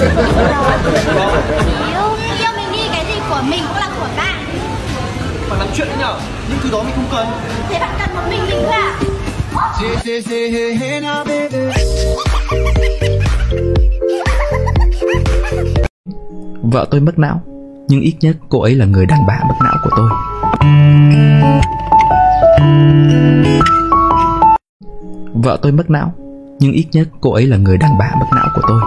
Yêu, yêu mình đi cái gì của mình cũng là của bạn. Bạn làm chuyện nhở? Những thứ đó mình không cần. Thế bạn cần một mình mình thôi à? Vợ tôi mất não Nhưng ít nhất cô ấy là người đàn bà mất não của tôi. Vợ tôi mất não Nhưng ít nhất cô ấy là người đàn bà mất não của tôi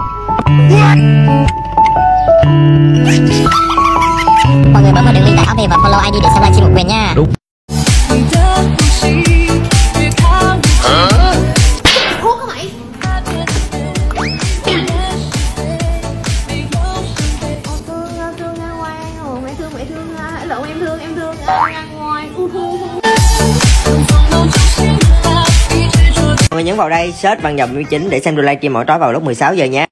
Mọi người bấm vào đường link tại về và follow ID để xem livestream của Quyền nha. Đúng. Lộn em thương, em thương ngang ngoan U thu nhấn vào đây, search bằng dòng như chính để xem được livestream mỗi tối vào lúc 16 giờ nhé.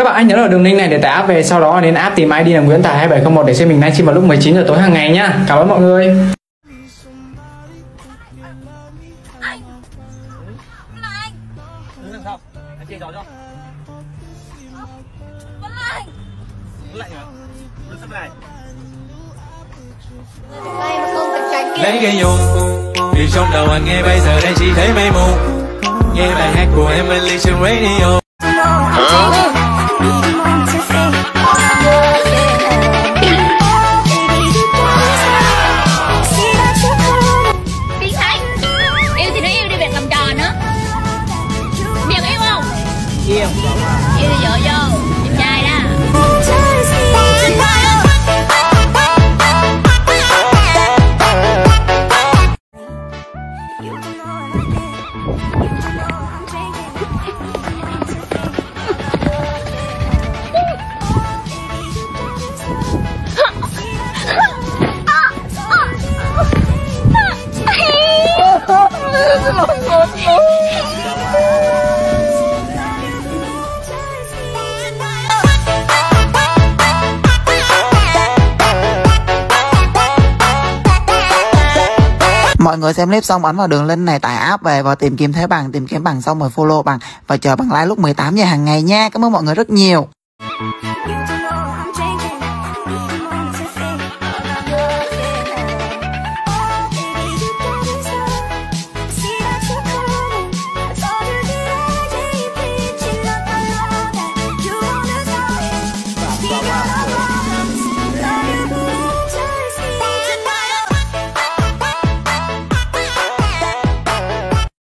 Các bạn hãy nhớ vào đường link này để tải app về sau đó đến app tìm ID là Nguyễn Tài 2701 để xem mình livestream vào lúc 19 giờ tối hàng ngày nhá. Cảm ơn mọi người. Làm sao? Anh chia hả? Sắp này lấy cái dùng vì trong đầu anh nghe bây giờ đây chỉ thấy mây mù nghe bài hát của Emily trên radio Mọi người xem clip xong ấn vào đường link này tải app về và tìm kiếm thế bằng, tìm kiếm bằng xong rồi follow bằng và chờ bằng like lúc 18 giờ hàng ngày nha. Cảm ơn mọi người rất nhiều.